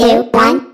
two, one.